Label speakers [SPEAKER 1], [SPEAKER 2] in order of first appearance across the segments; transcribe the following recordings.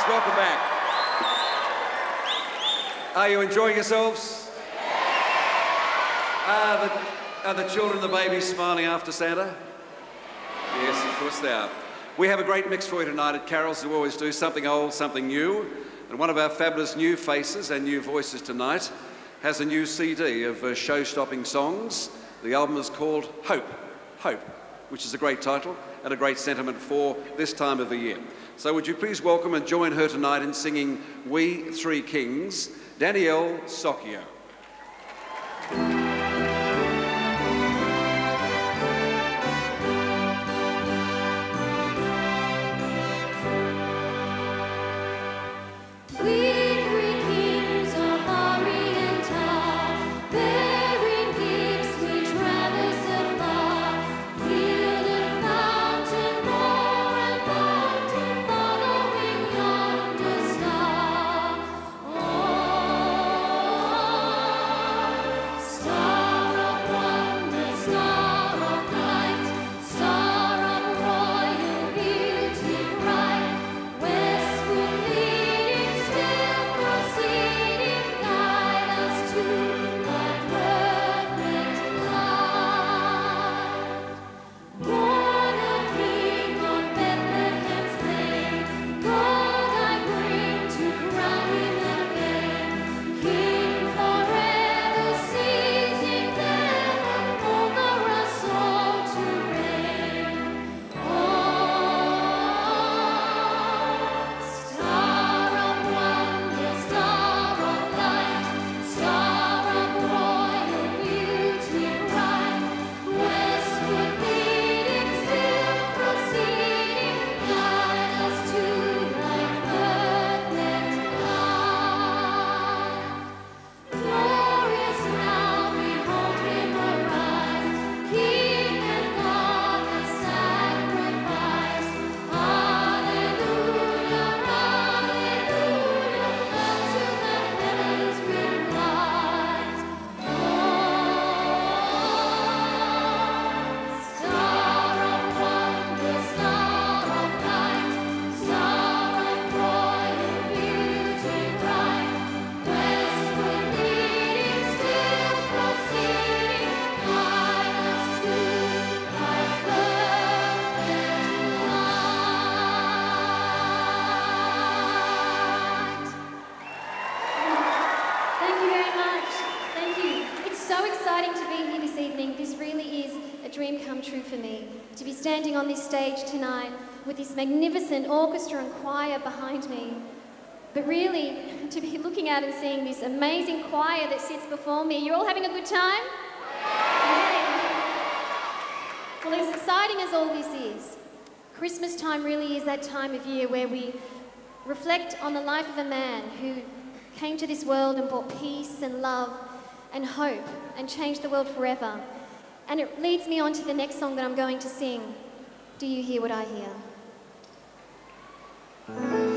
[SPEAKER 1] Yes, welcome back. Are you enjoying yourselves? Are the, are the children, the babies smiling after Santa? Yes, of course they are. We have a great mix for you tonight at Carol's, as we always do something old, something new. And one of our fabulous new faces and new voices tonight has a new CD of uh, show stopping songs. The album is called Hope, Hope, which is a great title and a great sentiment for this time of the year. So, would you please welcome and join her tonight in singing We Three Kings, Danielle
[SPEAKER 2] Soccio. Standing on this stage tonight with this magnificent orchestra and choir behind me. But really, to be looking out and seeing this amazing choir that sits before me. You're all having a good time? Yay. Well, as exciting as all this is, Christmas time really is that time of year where we reflect on the life of a man who came to this world and brought peace and love and hope and changed the world forever. And it leads me on to the next song that I'm going to sing. Do you hear what I hear?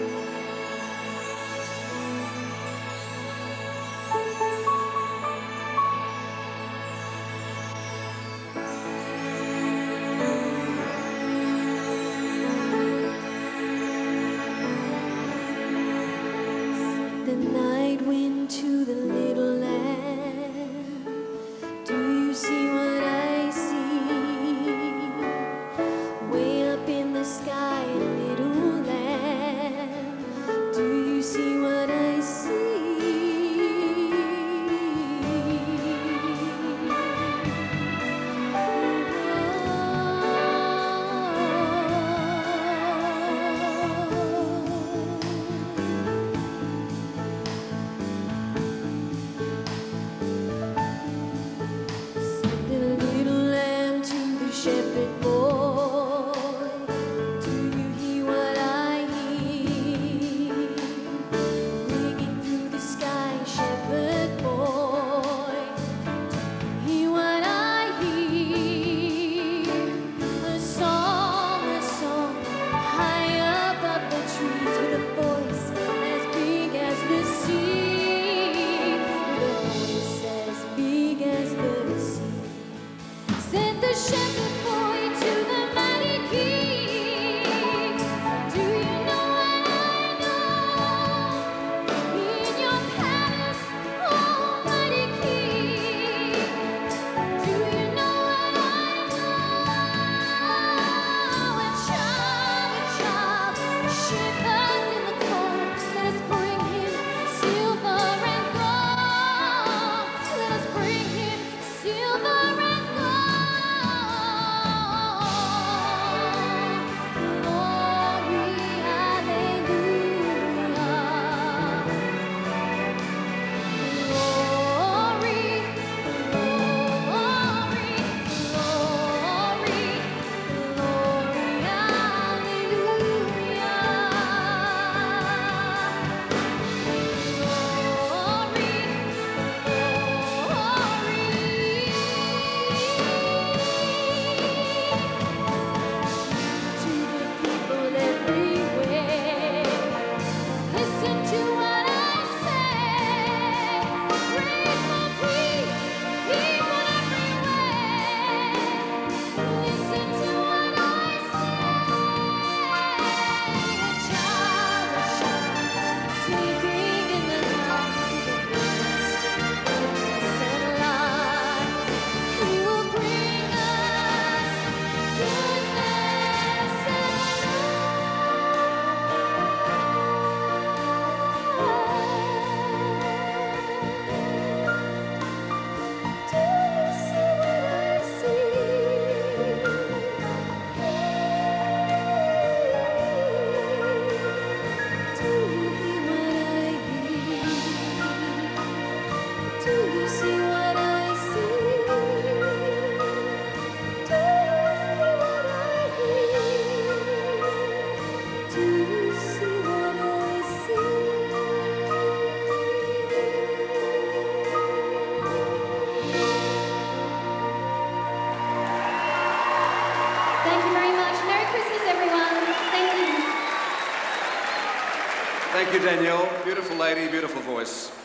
[SPEAKER 1] Thank you, Danielle. Beautiful lady, beautiful voice.